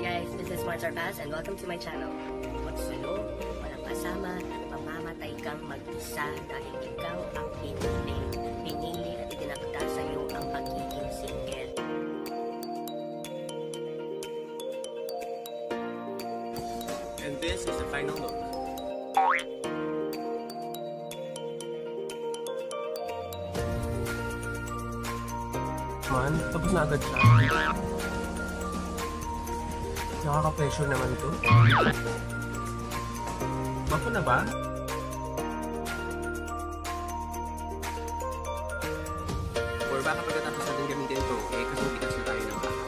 Hi guys, this is Mark Sarpaz and welcome to my channel. Magsulong, walang kasama, mamamatay kang mag-isa dahil ikaw ang pinili. Pinili at itinakda sa iyo ang pagiging single. And this is the final look. Man, tapos na agad siya. Nakaka-pressure naman to. Mapo na ba? Or baka pagkatapos natin gamitin ito, eh, kasi bigas na tayo ng baka.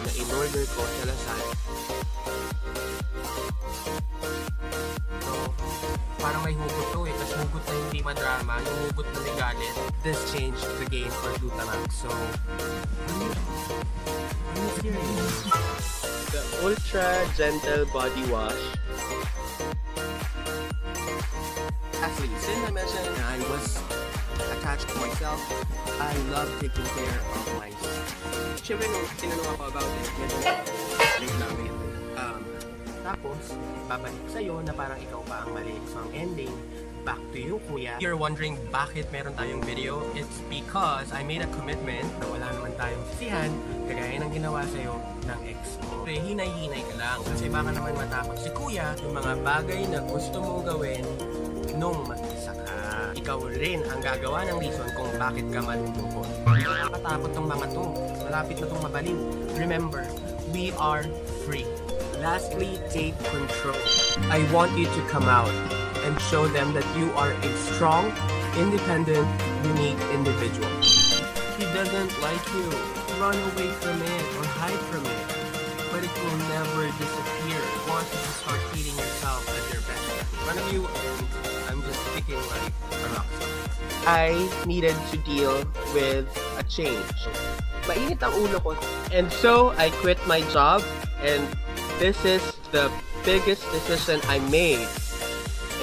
na in-order ko sa Lasal. Hugot to eh. Tapos hugot na hindi madrama. Yung hugot na legalit. This changed the game for Dutamax. So, ano yun? Serious? The Ultra Gentle Body Wash. Actually, since I mentioned I was attached to myself, I love taking care of myself. Siyempre, nung tinanong ako about tapos, babalik sa'yo na parang ikaw pa ang mali. So, ang ending, back to you, kuya. You're wondering bakit meron tayong video? It's because I made a commitment na wala naman tayong sisihan, kagaya ng ginawa sa'yo ng ex mo. Pero hinay-hinay ka lang kasi baka naman matakot si kuya yung mga bagay na gusto mong gawin nung mag-isa ka. Ikaw rin ang gagawa ng reason kung bakit ka malulungkot. Nakakatakot tong mga to. Malapit na tong mabaliw. Remember, we are free. Lastly, take control. I want you to come out and show them that you are a strong, independent, unique individual. He doesn't like you. Run away from it or hide from it. But it will never disappear once you start hating yourself as your best. In front of you, and I'm just sticking like a rock star. I needed to deal with a change. Mainit ang ulo ko. And so, I quit my job and this is the biggest decision I made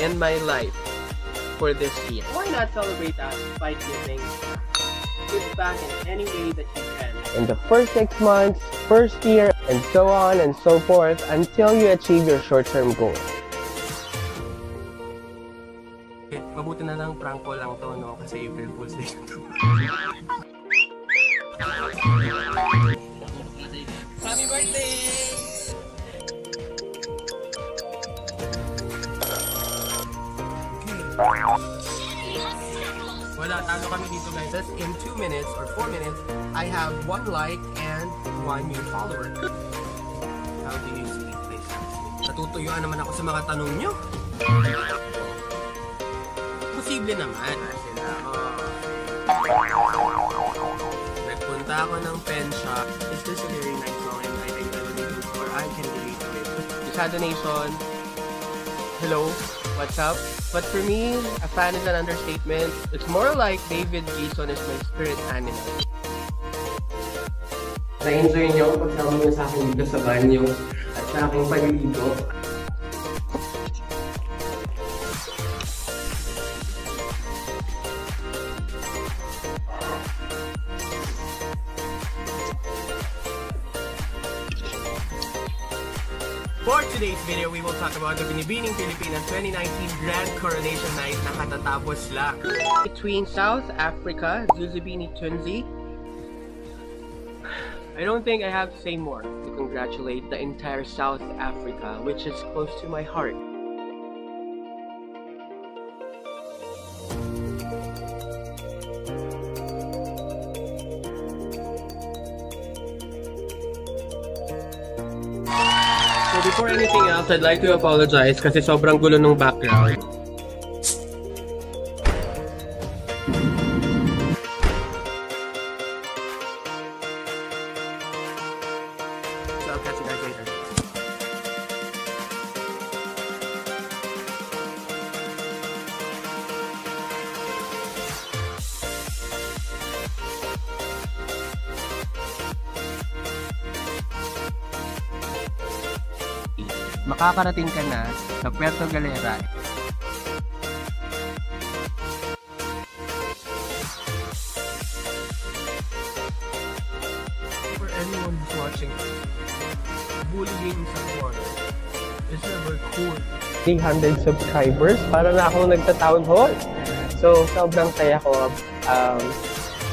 in my life for this year. Why not celebrate that by giving give back in any way that you can? In the first six months, first year, and so on and so forth until you achieve your short-term goal. Okay, mabuti na lang prank ko lang to, no? Kasi April Fool's Day na to. Wala, talo kami dito guys. That's in 2 minutes or 4 minutes, I have 1 like and 1 new follower. How do you see this? Natutuyuan naman ako sa mga tanong nyo. Posible naman. Sila, oh. Nagpunta ako ng pen shop. Is this a very nice song and I think I relate to or I can relate to it? Isa donation. Hello, what's up? But for me, a fan is an understatement. It's more like David Gison is my spirit animal. Na-enjoy niyo ang pagsama niyo sa akin dito sa banyo at sa aking paliligo. For today's video, we will talk about the Binibining Pilipinas 2019 Grand Coronation Night na katatapos lang. Between South Africa, Zuzubini Tunzi, I don't think I have to say more to congratulate the entire South Africa, which is close to my heart. Before anything else, I'd like to apologize kasi sobrang gulo ng background. Makakarating ka na sa Puerto Galera. For anyone who's watching, bullying someone is never cool. 300 subscribers. Para na akong nagta-town hall. So, sobrang saya ko. Um,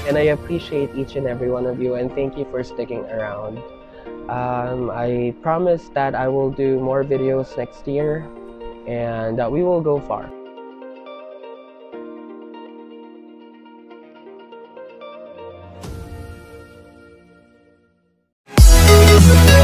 and I appreciate each and every one of you and thank you for sticking around. um, I promise that I will do more videos next year and that we will go far. We'll